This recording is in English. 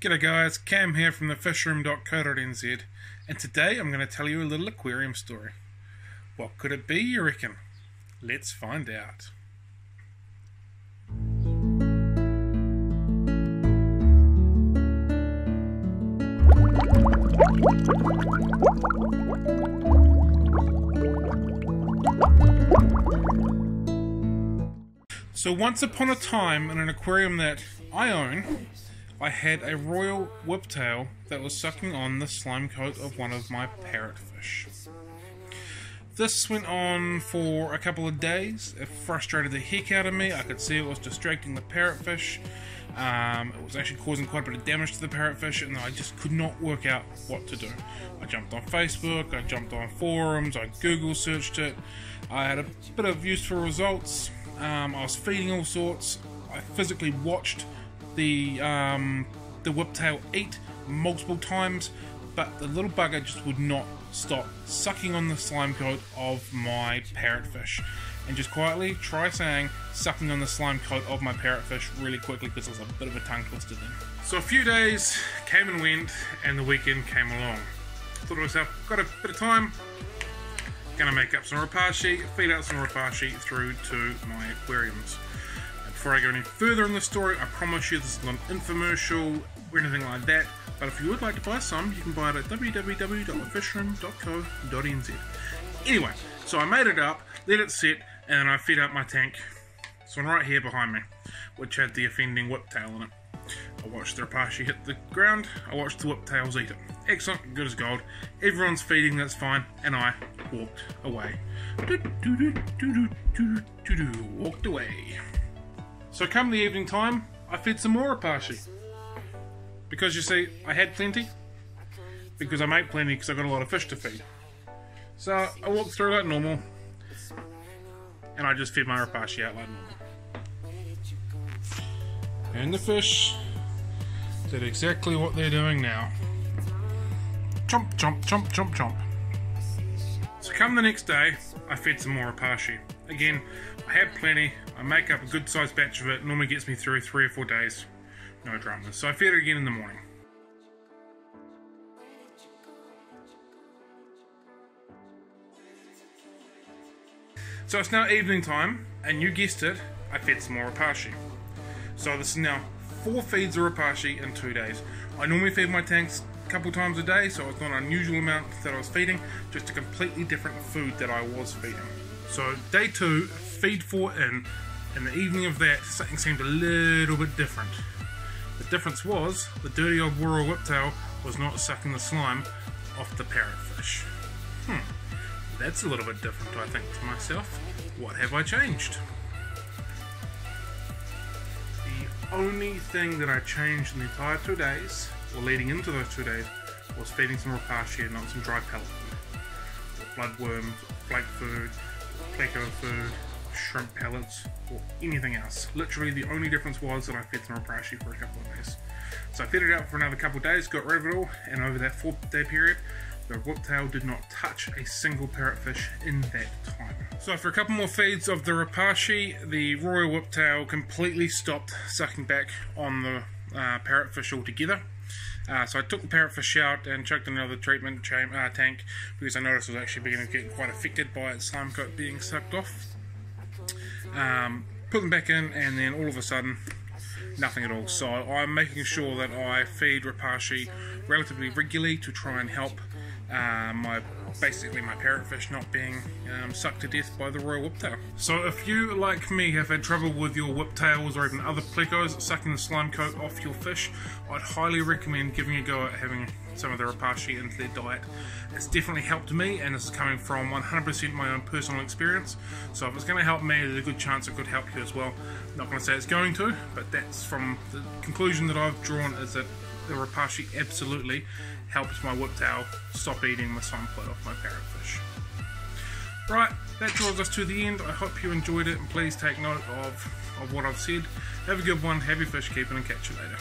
G'day guys, Cam here from thefishroom.co.nz and today I'm going to tell you a little aquarium story. What could it be you reckon? Let's find out. So once upon a time in an aquarium that I own, I had a royal whiptail that was sucking on the slime coat of one of my parrotfish. This went on for a couple of days. It frustrated the heck out of me. I could see it was distracting the parrotfish. Um, it was actually causing quite a bit of damage to the parrotfish, and I just could not work out what to do. I jumped on Facebook, I jumped on forums, I Google searched it. I had a bit of useful results. Um, I was feeding all sorts. I physically watched the um, the whiptail eat multiple times, but the little bugger just would not stop sucking on the slime coat of my parrotfish. And just quietly try saying sucking on the slime coat of my parrotfish really quickly because it was a bit of a tongue twister then. So a few days came and went, and the weekend came along. Thought to myself, got a bit of time, gonna make up some Repashy, feed out some Repashy through to my aquariums. Before I go any further in the story, I promise you this is not an infomercial or anything like that. But if you would like to buy some, you can buy it at www.fishroom.co.nz. Anyway, so I made it up, let it sit, and then I fed up my tank. This one right here behind me, which had the offending whiptail in it. I watched the Repashy hit the ground, I watched the whiptails eat it. Excellent, good as gold. Everyone's feeding, that's fine, and I walked away. Walked away. So come the evening time, I fed some more Repashy. Because you see, I had plenty. Because I make plenty because I've got a lot of fish to feed. So I walked through like normal. And I just fed my Repashy out like normal. And the fish did exactly what they're doing now. Chomp, chomp, chomp, chomp, chomp. So come the next day, I fed some more Repashy. Again, I have plenty. I make up a good sized batch of it. Normally gets me through three or four days. No dramas. So I feed it again in the morning. So it's now evening time, and you guessed it, I fed some more Repashy. So this is now four feeds of Repashy in two days. I normally feed my tanks a couple times a day, so it's not an unusual amount that I was feeding, just a completely different food that I was feeding. So day two, feed four in, and the evening of that, something seemed a little bit different. The difference was, the dirty old royal whiptail was not sucking the slime off the parrotfish. Hmm, that's a little bit different, I think to myself. What have I changed? The only thing that I changed in the entire two days, or leading into those two days, was feeding some Repashy and not some dry pellet bloodworms, flake food, pleco food, shrimp pellets, or anything else. Literally the only difference was that I fed some Repashy for a couple of days. So I fed it out for another couple of days, got rid of it all, and over that four day period, the whiptail did not touch a single parrotfish in that time. So after a couple more feeds of the Repashy, the royal whiptail completely stopped sucking back on the uh, parrotfish altogether. Uh, so I took the parrotfish out and chucked another treatment uh, tank because I noticed it was actually beginning to get quite affected by its slime coat being sucked off. Um, put them back in and then all of a sudden nothing at all. So I'm making sure that I feed Repashy relatively regularly to try and help uh, my basically my parrotfish not being um, sucked to death by the royal whiptail. So if you, like me, have had trouble with your whiptails or even other plecos sucking the slime coat off your fish, I'd highly recommend giving a go at having some of the Repashy into their diet. It's definitely helped me, and this is coming from 100% my own personal experience. So if it's going to help me, there's a good chance it could help you as well. Not going to say it's going to, but that's from the conclusion that I've drawn is that the Repashy absolutely helps my whiptail stop eating the coat off my parrotfish. Right, that draws us to the end. I hope you enjoyed it and please take note of, of what I've said. Have a good one, happy fish keeping and catch you later.